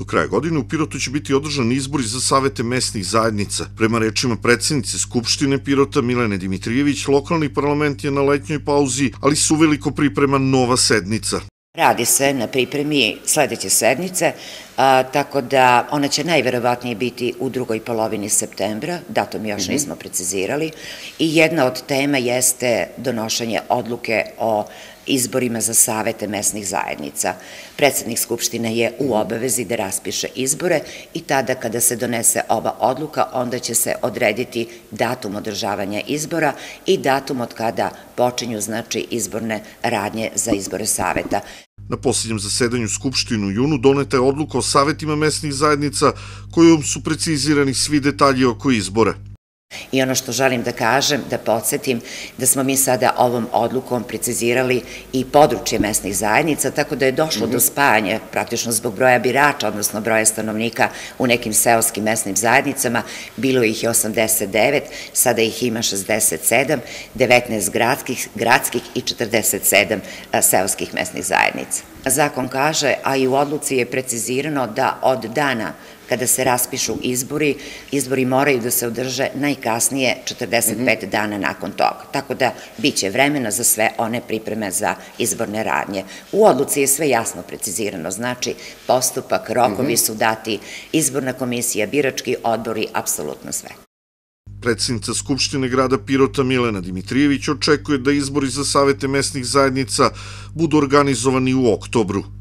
Do kraja godine u Pirotu će biti održan izbori za savete mesnih zajednica. Prema rečima predsednice Skupštine Pirota Milene Dimitrijević, lokalni parlament je na letnjoj pauzi, ali su veliko priprema nova sednica. Radi se na pripremi sledeće sednice, a, tako da ona će najverovatnije biti u drugoj polovini septembra, datum još mm nismo precizirali, i jedna od tema jeste donošenje odluke o izborima za savete mesnih zajednica. Predsednik Skupštine je u obavezi da raspiše izbore i tada kada se donese ova odluka, onda će se odrediti datum održavanja izbora i datum od kada počinju znači izborne radnje za izbore saveta. Na posljednjem zasedanju Skupštinu u junu doneta je odluka o savetima mesnih zajednica kojom su precizirani svi detalji oko izbora. I ono što želim da kažem, da podsjetim da smo mi sada ovom odlukom precizirali i područje mesnih zajednica, tako da je došlo do mhm. spajanja praktično zbog broja birača, odnosno broja stanovnika u nekim seoskim mesnim zajednicama, bilo ih je 89, sada ih ima 67, 19 gradskih, gradskih i 47 seoskih mesnih zajednica. Zakon kaže, a i u odluci je precizirano da od dana kada se raspišu izbori, izbori moraju da se održe najkasnije 45 mhm. dana nakon toga. Tako da biće vremena za sve one pripreme za izborne radnje. U odluci je sve jasno precizirano, znači postupak, rokovi mhm. su dati, izborna komisija, birački odbori, apsolutno sve. Predsednica Skupštine grada Pirota Milena Dimitrijević očekuje da izbori za savete mesnih zajednica budu organizovani u oktobru.